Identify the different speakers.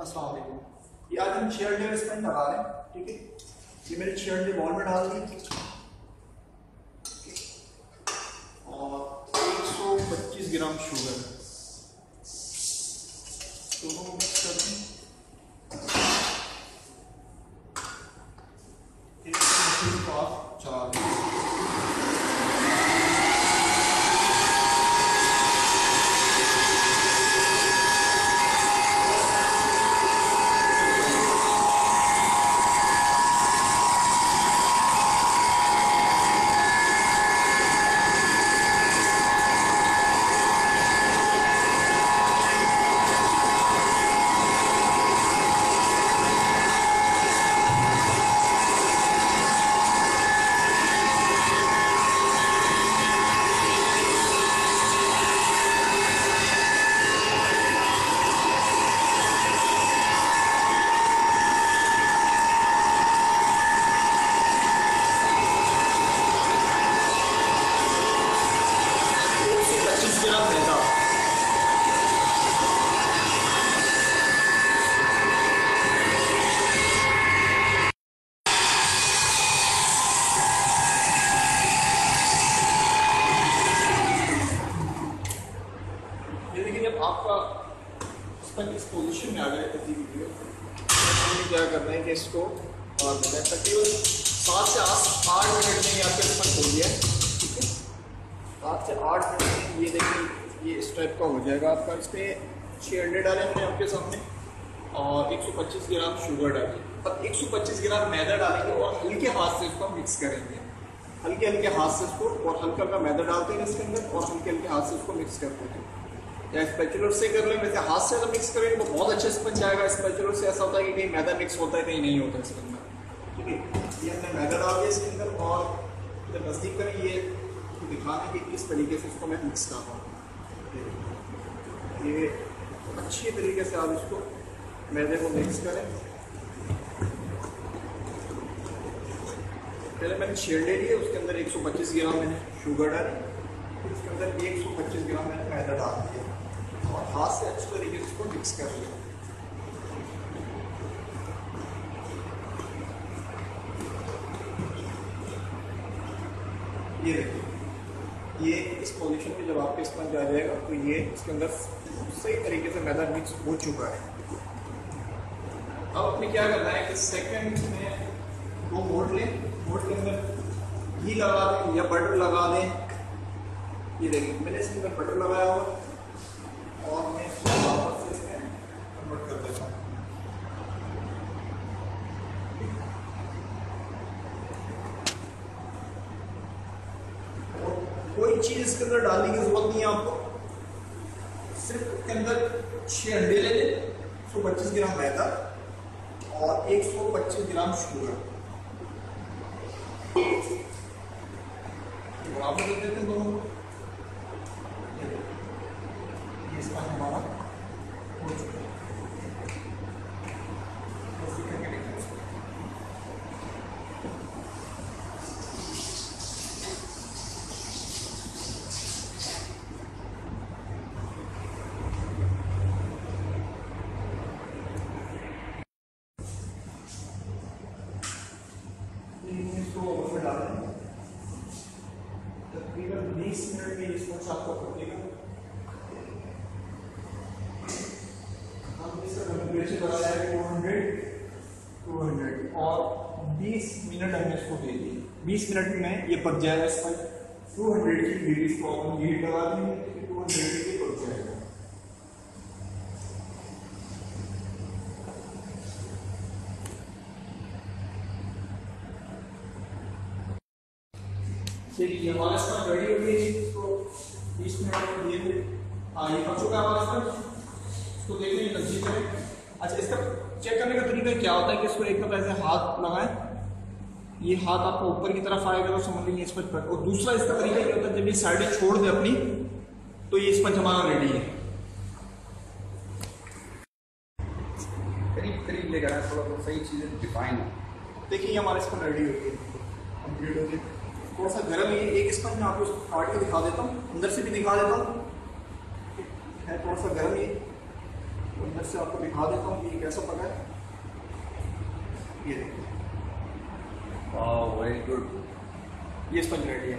Speaker 1: वालेकुम। ये आज हम छः अंडे स्पेंड लगा रहे हैं, ठीक है? ये मेरे छः अंडे बॉल में डाल दिए। और एक सौ पच्चीस ग्राम शुगर दोनों मिक्स कर दें एक सौ चला पच्चीस ग्राम मैदा ये देखिए जब आपका इस पोजिशन में आ गया कभी वीडियो तो क्या करना है कि इसको और तकरीबन सात से आठ आठ मिनट में ये आपके स्पंज हो गया है, ठीक है? सात से आठ मिनट में ये देखिए, ये इस टाइप का हो जाएगा आपका। इस पर छः अंडे डाले हमने आपके सामने और 125 ग्राम शुगर डाली। अब 125 ग्राम मैदा डालेंगे और हल्के हाथ से इसको मिक्स करेंगे। हल्के हल्के हाथ से इसको और हल्का हल्का मैदा डालते हैं इसके अंदर और हल्के हल्के हाथ से इसको मिक्स करते हैं। या स्पेचुलर से कर लें, वैसे हाथ से अगर मिक्स करेंगे तो बहुत अच्छे से आएगा स्पेचुलर से ऐसा होता है कि कहीं मैदा मिक्स होता है, कहीं नहीं होता है इसके अंदर ठीक है, ये हमने मैदा डाल दिया इसके अंदर और जब नज़दीक करें, ये दिखाना कि किस तरीके से इसको मैं मिक्स कर हूँ। ये अच्छी तरीके से आप इसको मैदे को मिक्स करें। पहले मैंने छेड़ ले लिया उसके अंदर 125 ग्राम मैंने शुगर डाली उसके अंदर 125 ग्राम मैंने मैदा डाल दिया। और हाथ से अच्छी तरीके से इसको मिक्स कर लिया ये ये इस पोजीशन में जब आपके स्पंज आ जाएगा तो ये इसके अंदर सही तरीके से मैदा मिक्स हो चुका है। अब अपने क्या करना है कि सेकंड में वो मोड़ लें, मोड़ के अंदर घी लगा दें या बटर लगा दें। ये देखिए, मैंने इसके अंदर बटर लगाया हुआ और मैं इसको वापस से इसमें कन्वर्ट कर देता हूँ और कोई चीज़ इसके अंदर डालने की ज़रूरत नहीं है आपको। सिर्फ़ इसके अंदर छः अंडे ले लें सौ पच्चीस ग्राम मैदा और एक सौ पच्चीस ग्राम शुगर। बराबर कर देते हैं दोनों ये इसका हमारा हो चुका है बस ये करके देखते हैं इसको। इसको ओवन में डाल दें तकरीबन 20 मिनट में इसको आपको पकेगा हम इसका टेम्परेचर लगाया है 200 200 और 20 मिनट हमने इसको दे दिए। 20 मिनट में ये पक जाएगा इस पर। 200 की डिग्री को ओवन हीट लगा देंगे 200 की पक जाएगा देखिए हमारे साथ रेडी हो गई? है इसको 20 मिनट में दिए थे हाँ ये पक चुका है हमारे साथ इसको देख लीजिए नज़दीक करें। अच्छा इसका चेक करने का तरीका क्या होता है कि इसको एक तो ऐसे हाथ लगाएँ। ये हाथ आपको ऊपर की तरफ़ आएगा तो समझ लीजिए स्पंज पर और दूसरा इसका तरीका ये होता है जब ये साइडें छोड़ दे अपनी तो ये स्पंज हमारा रेडी है।
Speaker 2: करीब करीब लेकर थोड़ा थोड़ा सही चीज़ें डिफाइन हो।
Speaker 1: देखिए हमारे स्पंज रेडी हो गई हो। थोड़ा सा गर्म ही है एक स्पंज मैं आपको इसको काट के दिखा देता हूँ अंदर से भी दिखा देता हूँ। है थोड़ा सा गर्म ही तो अंदर से आपको दिखा देता हूँ ये कैसा पका है। ये देखिए।
Speaker 2: वेरी गुड
Speaker 1: ये स्पंज रेडी है।